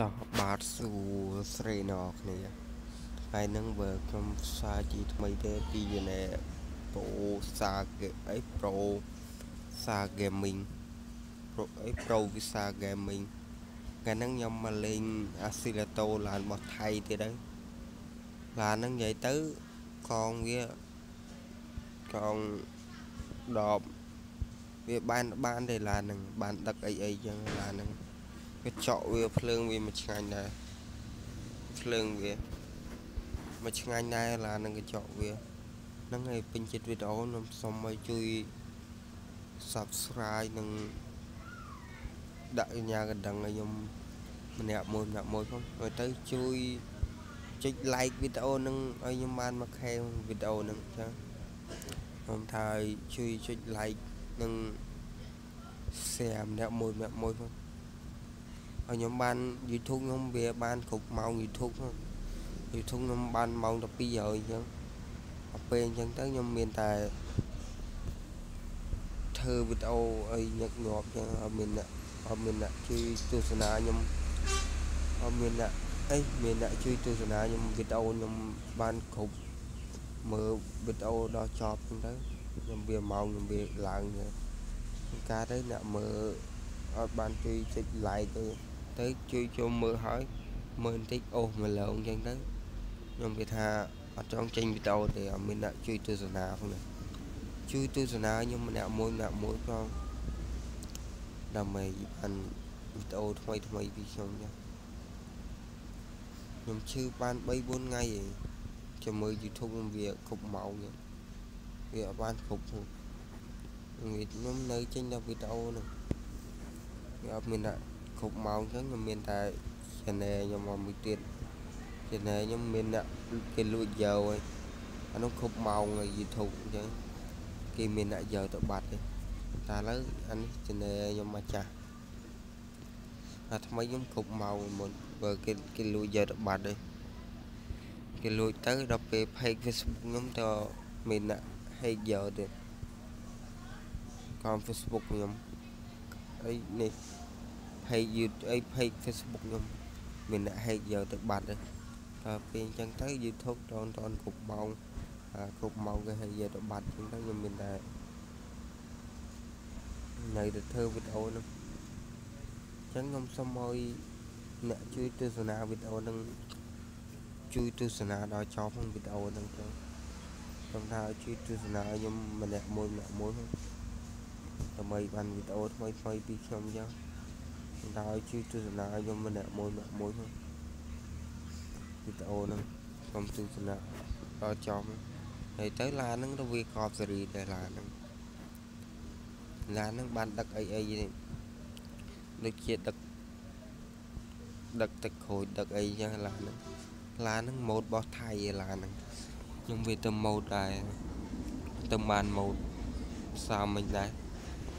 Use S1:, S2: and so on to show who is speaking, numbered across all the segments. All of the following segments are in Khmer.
S1: ដោះបាទសួស្រីណគ្នាថ្ងៃហ្នឹងបើខ្ញុំផ្សាយជាថ្មីទេពីណែ Pro Sa អី Pro Sa Gaming Pro អី Pro Visa Gaming ថ្ងៃហ្នឹងខ្ញុំមកលេង Accelerator ឡានរបស់ថៃទៀតហើយឡានហ្នឹងនិយាយទៅកងវាកងដបវាបានបានទេឡានហ្នឹងបានដឹកអីអីចឹងឡានហ្នឹង វាចក់វាភ្លើងវាមិនឆ្ងាញ់ដែរភ្លើងវាមិនឆ្ងាញ់ដែរឡានហ្នឹងកញ្ចក់វាហ្នឹងហើយពេញចិត្តវីដេអូខ្ញុំសូមឲ្យជួយ Subscribe និងដាក់ញ៉ាកណ្ដឹងឲ្យខ្ញុំម្នាក់មួយម្នាក់មួយផងហើយទៅជួយចុច like វីដេអូហ្នឹងឲ្យខ្ញុំបានមួយខែវីដេអូហ្នឹងចាខ្ញុំថាជួយចុច like និង share ម្នាក់មួយម្នាក់មួយផង ហើយខ្ញុំបាន YouTube ខ្ញុំវាបានគ្រប់ម៉ោង YouTube ហ្នឹង YouTube ខ្ញុំបានម៉ោង12ហើយអញ្ចឹងដល់ពេលអញ្ចឹងទៅខ្ញុំមានតែធ្វើវីដេអូអីញឹកញាប់អញ្ចឹងអត់មានអ្នកអត់មានអ្នកជួយទស្សនាខ្ញុំអត់មានអ្នកអីមានអ្នកជួយទស្សនាខ្ញុំវីដេអូខ្ញុំបានគ្រប់មើលវីដេអូដល់ចប់អញ្ចឹងទៅខ្ញុំវាម៉ោងខ្ញុំវាឡើងអញ្ចឹងការទៅអ្នកមើលអត់បានជួយចុច like ទៅ ទៅជួយចូលមើលហើយមើលបន្តិចអូសមកឡងអញ្ចឹងទៅខ្ញុំវាថាអត់ចង់ចេញវីដេអូទេអត់មានអ្នកជួយទស្សនាផងណាជួយទស្សនាខ្ញុំម្នាក់មួយម្នាក់មួយផងដើម្បីបានវីដេអូថ្មីថ្មីពីខ្ញុំចឹងខ្ញុំឈឺបាន3 4ថ្ងៃឯងចាំមើល YouTube ខ្ញុំវាគ្រប់ម៉ោងចឹងវាអត់បានគ្រប់ផងវាខ្ញុំនៅចេញតែវីដេអូហ្នឹងវាអត់មានដាក់ គ្រប់ម៉ោងអញ្ចឹងខ្ញុំមានតែ channel ខ្ញុំមកមួយទៀត channel ខ្ញុំមានអ្នកគេលួចយកហើយអានោះគ្រប់ម៉ោង YouTube អញ្ចឹងគេមានអ្នកយកទៅបាត់ទេតែឥឡូវអានេះ channel ខ្ញុំមកចាស់អាថ្មីខ្ញុំគ្រប់ម៉ោងមុនបើគេគេលួចយកទៅបាត់ទេគេលួចទៅដល់ពេល page Facebook ខ្ញុំទៅមានអ្នក hate យកទៀតកុំ Facebook ខ្ញុំអីនេះ page YouTube អី page Facebook ខ្ញុំមានអ្នក hate យកទៅបាត់ទេដល់ពេលអញ្ចឹងទៅ YouTube តនតនគ្រប់ម៉ោងគ្រប់ម៉ោងគេឲ្យយកទៅបាត់អញ្ចឹងទៅខ្ញុំមានតែនៅតែធ្វើវីដេអូហ្នឹងអញ្ចឹងខ្ញុំសូមឲ្យអ្នកជួយទស្សនាវីដេអូហ្នឹងជួយទស្សនាដល់ចប់ក្នុងវីដេអូហ្នឹងទៅខ្ញុំថាជួយទស្សនាខ្ញុំម្នាក់មួយម្នាក់មួយដើម្បីបានវីដេអូថ្មីថ្មីពីខ្ញុំអញ្ចឹង ដោយជួយទស្សនាខ្ញុំម្នាក់មួយម្នាក់មួយវីដេអូហ្នឹងខ្ញុំទស្សនាដល់ចំហើយទៅឡានហ្នឹងទៅវាកប់សេរីតែឡានហ្នឹងឡានហ្នឹងបានដឹកអីអីដូចជាដឹកដឹកទឹកក្រូចដឹកអីចឹងឡានហ្នឹងឡានហ្នឹងម៉ូតរបស់ថៃឯឡានហ្នឹងខ្ញុំវាទៅម៉ូតដែរទៅបានម៉ូតផ្សំមិនដែរ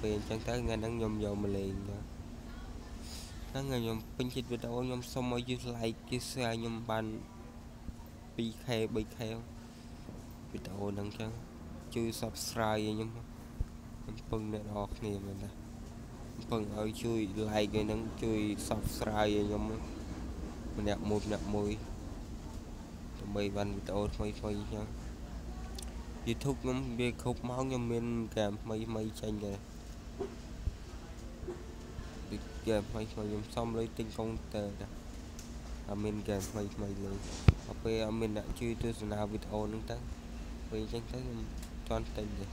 S1: ពេលអញ្ចឹងទៅថ្ងៃហ្នឹងខ្ញុំយកមកលេងចឹង ហ្នឹងហើយខ្ញុំពេញចិត្តវីដេអូខ្ញុំសុំឲ្យយឺ like យឺ share ខ្ញុំបាន 2k 3k វីដេអូហ្នឹងចឹងជួយ subscribe ឲ្យខ្ញុំខ្ញុំពឹងអ្នកនរគ្នាមែនណាពឹងឲ្យជួយ like ឲ្យហ្នឹងជួយ subscribe ឲ្យខ្ញុំម្នាក់មួយម្នាក់មួយដើម្បីបានវីដេអូថ្មីថ្មីចឹង YouTube ខ្ញុំវាគ្រប់ម៉ោងខ្ញុំមានហ្គេមថ្មីថ្មីចេញដែរ ហ្គេមថ្មីថ្មីខ្ញុំសុំលុយទិញកុងទ័រដែរអត់មានហ្គេមថ្មីថ្មីលេងដល់ពេលអត់មានអ្នកជួយទស្សនាវីដេអូហ្នឹងទៅពេលអញ្ចឹងទៅខ្ញុំតន់ទិញទេ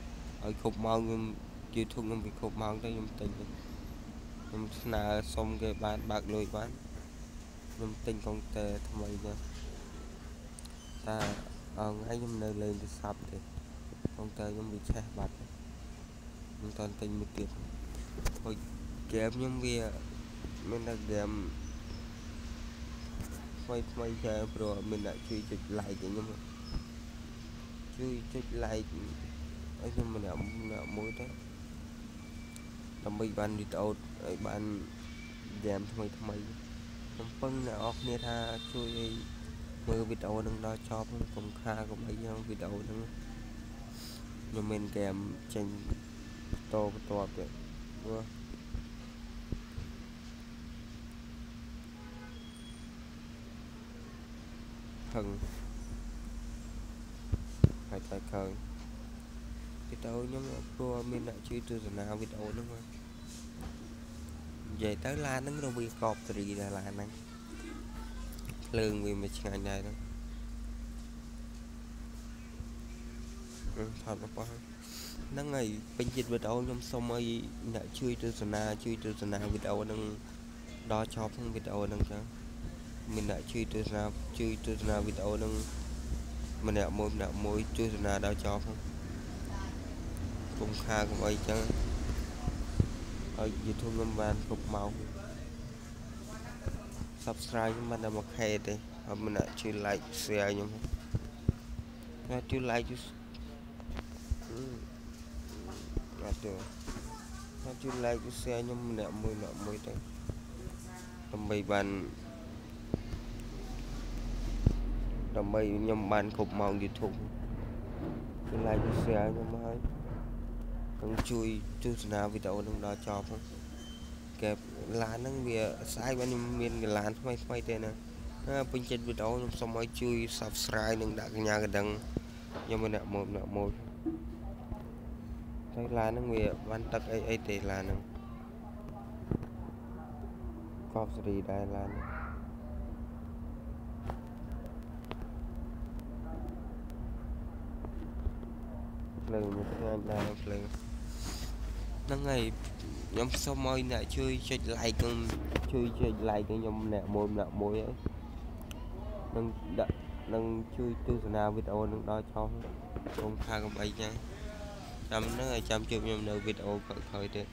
S1: ឲ្យគ្រប់ម៉ោងខ្ញុំ YouTube ខ្ញុំវាគ្រប់ម៉ោងទៅខ្ញុំទិញខ្ញុំស្នើសុំគេបានបើកលុយបានខ្ញុំទិញកុងទ័រថ្មីចឹងតែអងថ្ងៃខ្ញុំនៅលេងទូរស័ព្ទទេកុងទ័រខ្ញុំវាឆេះបាត់ខ្ញុំតន់ទិញមួយទៀតហុយ ហ្គេមខ្ញុំវាមានតែហ្គេមថ្មីថ្មីច្រើនព្រោះមានអ្នកជួយចុច like ឲ្យខ្ញុំជួយចុច like ឲ្យខ្ញុំម្នាក់ម្នាក់មួយទៅដើម្បីបានវីដេអូឲ្យបានហ្គេមថ្មីថ្មីខ្ញុំពឹងអ្នកនរគ្នាថាជួយឲ្យមើលវីដេអូនឹងដល់ចប់កុំខាកុំអីយ៉ាងវីដេអូហ្នឹងខ្ញុំមានហ្គេមចេញបន្តបន្តទៀតព្រោះឹ ងហើយតែឃើញវីដេអូខ្ញុំព្រោះមានអ្នកជួយទស្សនាវីដេអូហ្នឹងមកនិយាយទៅឡានហ្នឹងរវាងកប់សេរីដែរឡានហ្នឹងភ្លើងវាមិនឆ្ងាញ់ដែរហ្នឹងថតរបស់ហ្នឹងហើយពេញចិត្តវីដេអូខ្ញុំសុំឲ្យអ្នកជួយទស្សនាជួយទស្សនាវីដេអូហ្នឹងដល់ចប់ក្នុងវីដេអូហ្នឹងចឹង មានអ្នកជួយទស្សនាជួយទស្សនាវីដេអូហ្នឹងម្នាក់មួយម្នាក់មួយទស្សនាដល់ចប់ហ្នឹងគុំខាកុំអីចឹងឲ្យ YouTube ខ្ញុំបានគ្រប់ម៉ោង Subscribe ខ្ញុំបានតែ1 k ទេហើយមិនអ្នកជួយ like share ខ្ញុំណាជួយ like ជួយអត់ទេណាជួយ like ជួយ share ខ្ញុំម្នាក់មួយម្នាក់មួយទៅដើម្បីបាន ដើម្បីខ្ញុំបានគ្រប់ម៉ោង YouTube ជួយ like ជួយ share ខ្ញុំហើយនឹងជួយទស្សនាវីដេអូនឹងដល់ចប់ហ្នឹងគេឡានហ្នឹងវាស្អែកបានខ្ញុំមានកឡានថ្មីថ្មីទេណាពេញចិត្តវីដេអូខ្ញុំសូមឲ្យជួយ Subscribe និងដាក់កញ្ញាកណ្ដឹងខ្ញុំម្នាក់មួយម្នាក់មួយហើយឡានហ្នឹងវាបានទឹកអីអីទេឡានហ្នឹងកប់សេរីដែរឡានហ្នឹង ភ្លើងមួយថ្ងៃដែរភ្លើងហ្នឹងហើយខ្ញុំសូមឲ្យអ្នកជួយចុច like និងជួយចុច like ឲ្យខ្ញុំម្នាក់មួយម្នាក់មួយហើយនឹងដាក់នឹងជួយទស្សនាវីដេអូនឹងដល់ចប់ខ្ញុំខាងកំអីចឹងចាំហ្នឹងហើយចាំជួបខ្ញុំនៅវីដេអូក្រោយៗទៀត